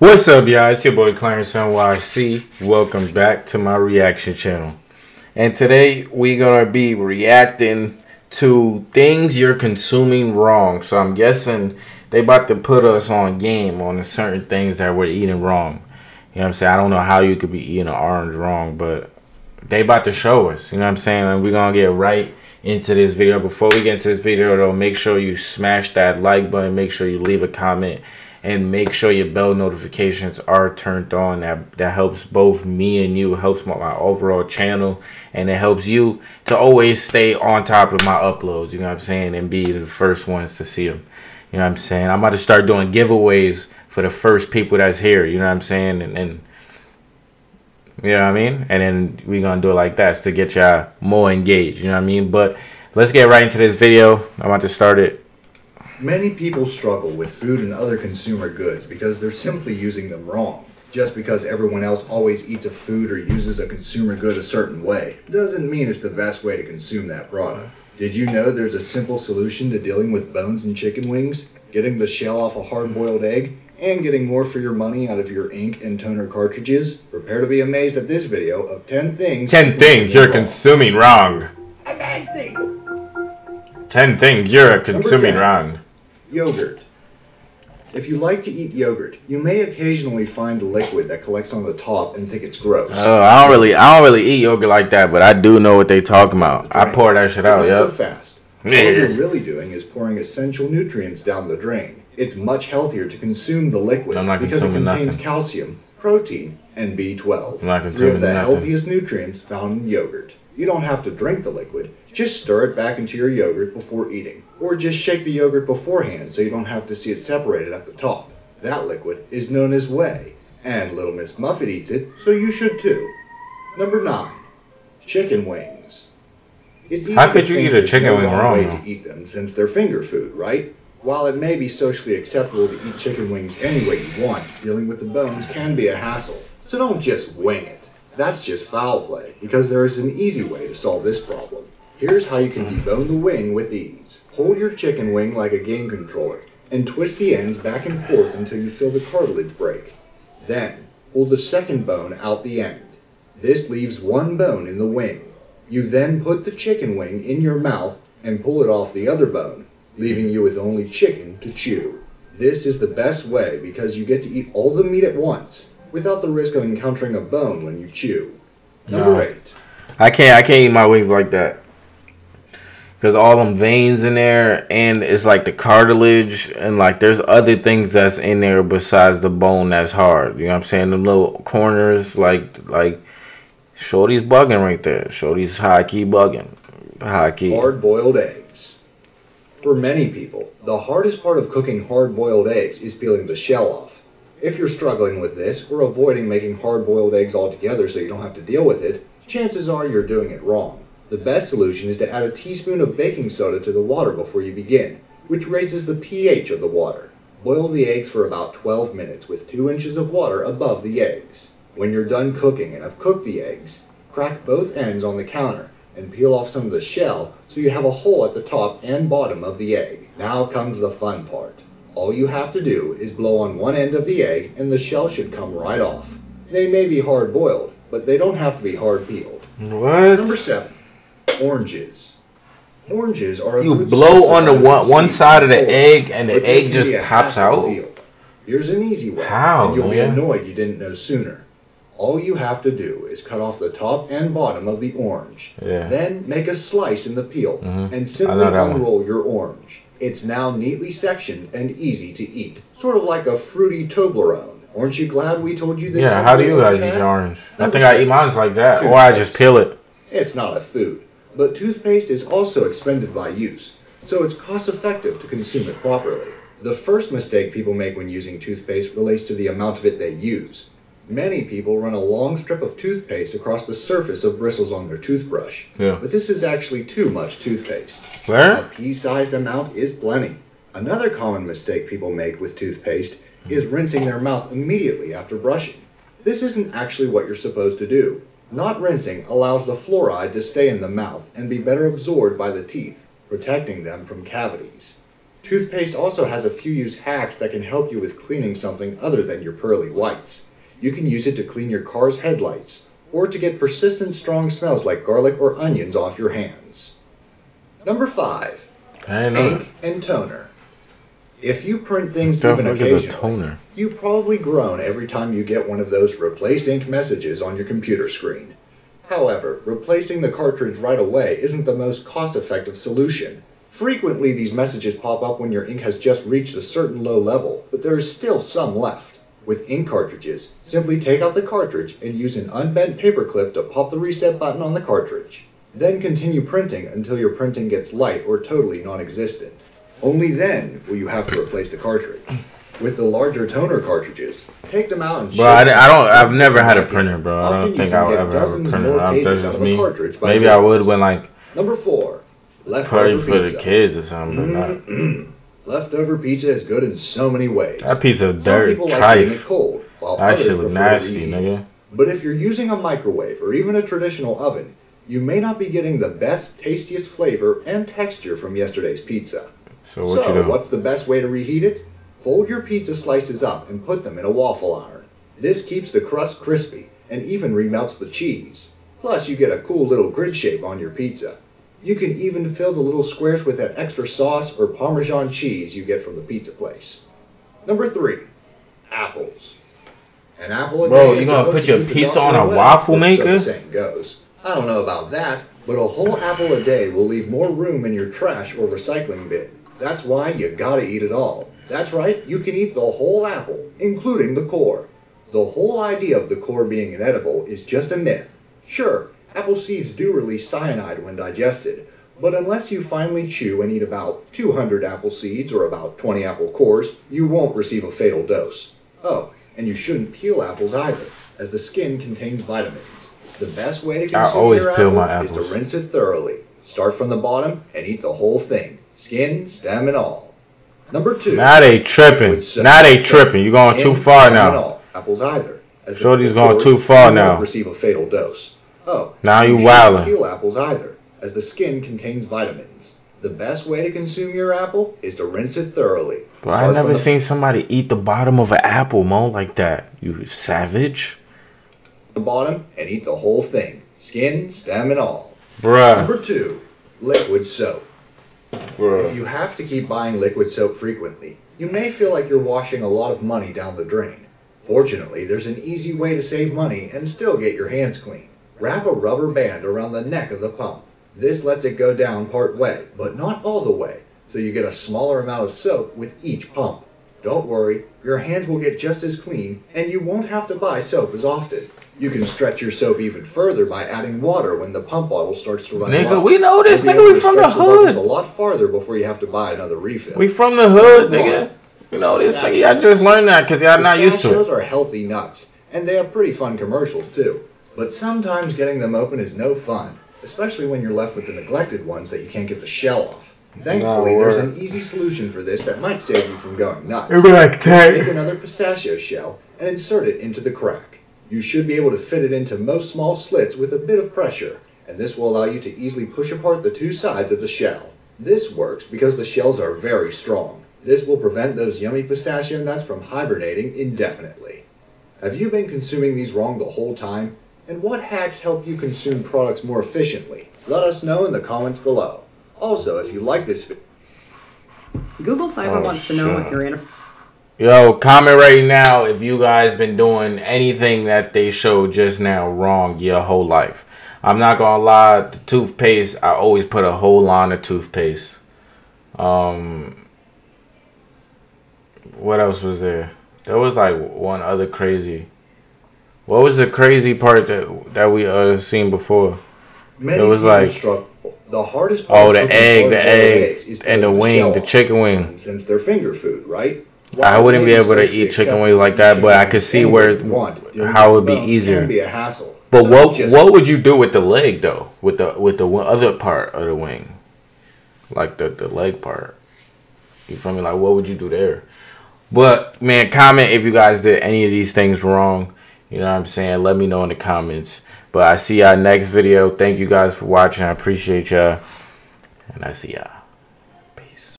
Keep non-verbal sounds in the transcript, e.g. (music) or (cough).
What's up, y'all? It's your boy Clarence NYC. Welcome back to my reaction channel. And today we're gonna be reacting to things you're consuming wrong. So I'm guessing they about to put us on game on certain things that we're eating wrong. You know what I'm saying? I don't know how you could be eating an orange wrong, but they about to show us. You know what I'm saying? And we're gonna get right into this video. Before we get into this video though, make sure you smash that like button, make sure you leave a comment and make sure your bell notifications are turned on. That that helps both me and you helps my, my, overall channel and it helps you to always stay on top of my uploads you know what i'm saying and be the first ones to see them you know what i'm saying? I'm about to start doing giveaways for the first people that's here you know what i'm saying? And, and you know what i mean? And then we're gonna do it like that to get y'all more engaged you know what i mean? But let's get right into this video. I'm about to start it Many people struggle with food and other consumer goods because they're simply using them wrong. Just because everyone else always eats a food or uses a consumer good a certain way doesn't mean it's the best way to consume that product. Did you know there's a simple solution to dealing with bones and chicken wings? Getting the shell off a hard-boiled egg? And getting more for your money out of your ink and toner cartridges? Prepare to be amazed at this video of 10 things 10 things you're wrong. consuming wrong. Amazing! 10 things you're consuming wrong. Yogurt. If you like to eat yogurt, you may occasionally find a liquid that collects on the top and think it's gross. Oh, I don't really, I don't really eat yogurt like that, but I do know what they talking about. I pour that shit out. Yeah. So fast. what you're really doing is pouring essential nutrients down the drain. It's much healthier to consume the liquid because it contains nothing. calcium, protein, and B12. I'm not consuming Three of the nothing. healthiest nutrients found in yogurt. You don't have to drink the liquid. Just stir it back into your yogurt before eating. Or just shake the yogurt beforehand so you don't have to see it separated at the top. That liquid is known as whey, and Little Miss Muffet eats it, so you should too. Number 9. Chicken wings. It's easy How could you eat a chicken wing wrong? way to eat them since they're finger food, right? While it may be socially acceptable to eat chicken wings any way you want, dealing with the bones can be a hassle. So don't just wing it. That's just foul play, because there is an easy way to solve this problem. Here's how you can debone the wing with ease. Hold your chicken wing like a game controller and twist the ends back and forth until you feel the cartilage break. Then, pull the second bone out the end. This leaves one bone in the wing. You then put the chicken wing in your mouth and pull it off the other bone, leaving you with only chicken to chew. This is the best way because you get to eat all the meat at once without the risk of encountering a bone when you chew. Number no. 8. I can't I can't eat my wings like that because all them veins in there and it's like the cartilage and like there's other things that's in there besides the bone that's hard. You know what i'm saying? The little corners like like shorty's bugging right there. Shorty's high key bugging. High key hard boiled eggs. For many people the hardest part of cooking hard boiled eggs is peeling the shell off. If you're struggling with this or avoiding making hard boiled eggs altogether so you don't have to deal with it chances are you're doing it wrong the best solution is to add a teaspoon of baking soda to the water before you begin, which raises the pH of the water. Boil the eggs for about 12 minutes with 2 inches of water above the eggs. When you're done cooking and have cooked the eggs, crack both ends on the counter and peel off some of the shell so you have a hole at the top and bottom of the egg. Now comes the fun part. All you have to do is blow on one end of the egg and the shell should come right off. They may be hard boiled, but they don't have to be hard peeled. What? Number 7 oranges. Oranges are you blow on the one, one side of the egg and the egg just pops out. Here's an easy way. How? And you'll man? be annoyed you didn't know sooner. All you have to do is cut off the top and bottom of the orange. Yeah. Then make a slice in the peel mm-hmm. and simply unroll one. your orange. It's now neatly sectioned and easy to eat, sort of like a fruity Toblerone. Aren't you glad we told you this? Yeah, how do you guys eat orange? I think I eat mine like that, or I just peel it. It's not a food. But toothpaste is also expended by use, so it's cost effective to consume it properly. The first mistake people make when using toothpaste relates to the amount of it they use. Many people run a long strip of toothpaste across the surface of bristles on their toothbrush. Yeah. But this is actually too much toothpaste. Where? A pea-sized amount is plenty. Another common mistake people make with toothpaste is rinsing their mouth immediately after brushing. This isn't actually what you're supposed to do. Not rinsing allows the fluoride to stay in the mouth and be better absorbed by the teeth, protecting them from cavities. Toothpaste also has a few use hacks that can help you with cleaning something other than your pearly whites. You can use it to clean your car's headlights, or to get persistent strong smells like garlic or onions off your hands. Number 5. I. Ink and toner. If you print things Stuff even occasionally, you probably groan every time you get one of those replace ink messages on your computer screen. However, replacing the cartridge right away isn't the most cost-effective solution. Frequently, these messages pop up when your ink has just reached a certain low level, but there is still some left. With ink cartridges, simply take out the cartridge and use an unbent paperclip to pop the reset button on the cartridge. Then continue printing until your printing gets light or totally non-existent. Only then will you have to replace the cartridge. With the larger toner cartridges, take them out and Bro, I, I don't. them. I've never had a printer, bro. I don't think I would ever have a printer. I, that's just me. Maybe I would when like Number four, leftover probably for the pizza. kids or something. (clears throat) Leftover pizza is good in so many ways. That piece of Some dirt, people like it cold, while That shit look nasty, nigga. But if you're using a microwave or even a traditional oven, you may not be getting the best, tastiest flavor and texture from yesterday's pizza. So what so, you what's the best way to reheat it? Fold your pizza slices up and put them in a waffle iron. This keeps the crust crispy and even remelts the cheese. Plus, you get a cool little grid shape on your pizza. You can even fill the little squares with that extra sauce or Parmesan cheese you get from the pizza place. Number three, apples. An apple a Bro, day you is gonna put your pizza on a waffle so maker? the saying goes. I don't know about that, but a whole apple a day will leave more room in your trash or recycling bin. That's why you gotta eat it all. That's right, you can eat the whole apple, including the core. The whole idea of the core being inedible is just a myth. Sure, apple seeds do release cyanide when digested, but unless you finally chew and eat about 200 apple seeds or about 20 apple cores, you won't receive a fatal dose. Oh, and you shouldn't peel apples either, as the skin contains vitamins. The best way to consume your apple is to rinse it thoroughly. Start from the bottom and eat the whole thing, skin, stem, and all. Number two. Now they tripping. Now they tripping. You're going too far now. Apples either. As Shorty's going too far you now. Receive a fatal dose. Oh. Now you wildin'. Peel apples either, as the skin contains vitamins. The best way to consume your apple is to rinse it thoroughly. Bro, I never seen somebody eat the bottom of an apple, mo, like that. You savage, the bottom and eat the whole thing, skin, stem, and all. bruh. Number two, liquid soap. If you have to keep buying liquid soap frequently, you may feel like you're washing a lot of money down the drain. Fortunately, there's an easy way to save money and still get your hands clean. Wrap a rubber band around the neck of the pump. This lets it go down part way, but not all the way, so you get a smaller amount of soap with each pump. Don't worry, your hands will get just as clean, and you won't have to buy soap as often. You can stretch your soap even further by adding water when the pump bottle starts to run Nigga, low. we know this. Nigga, we from the stretch bubbles hood. A lot farther before you have to buy another refill. We from the hood, nigga. You know this, nigga. Y'all just learned that because y'all not used to Pistachios it. are healthy nuts, and they have pretty fun commercials too. But sometimes getting them open is no fun, especially when you're left with the neglected ones that you can't get the shell off. Thankfully, No, there's an easy solution for this that might save you from going nuts. like Take another pistachio shell and insert it into the crack. You should be able to fit it into most small slits with a bit of pressure, and this will allow you to easily push apart the two sides of the shell. This works because the shells are very strong. This will prevent those yummy pistachio nuts from hibernating indefinitely. Have you been consuming these wrong the whole time? And what hacks help you consume products more efficiently? Let us know in the comments below. Also, if you like this video, Google Fiber Oh, wants to know shit. if oh, you're in a Yo, comment right now if you guys been doing anything that they showed just now wrong your whole life. I'm not gonna lie, the toothpaste, I always put a whole line of toothpaste. Um, what else was there? There was like one other crazy. What was the crazy part that that we uh seen before? many It was like- struggle. The hardest part Oh, the egg, the egg, and the wing, shell the chicken wing. Since they're finger food, right? I wouldn't be able to eat chicken wings like that, but I could see where want, how it would be easier. Be a hassle. But So what just- what would you do with the leg though? With the with the other part of the wing, like the the leg part. You feel me? Like what would you do there? But man, comment if you guys did any of these things wrong. You know what I'm saying? Let me know in the comments. But I see y'all next video. Thank you guys for watching. I appreciate y'all, and I see y'all.